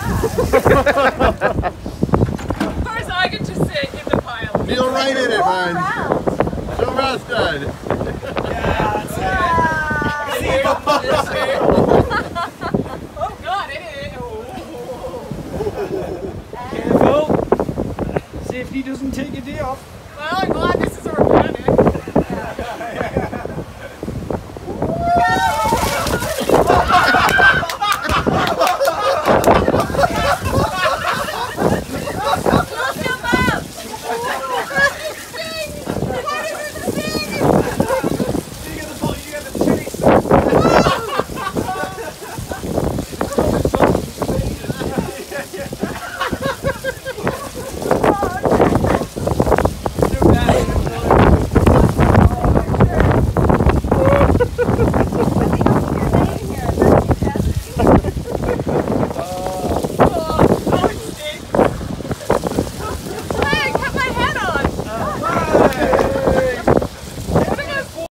of course, I get to sit in the pile. Feel right in it, man. So well done. Yeah, that's it. oh, God, it is. Careful. See if he doesn't take your day off. Well, I'm glad this is organic. Too bad.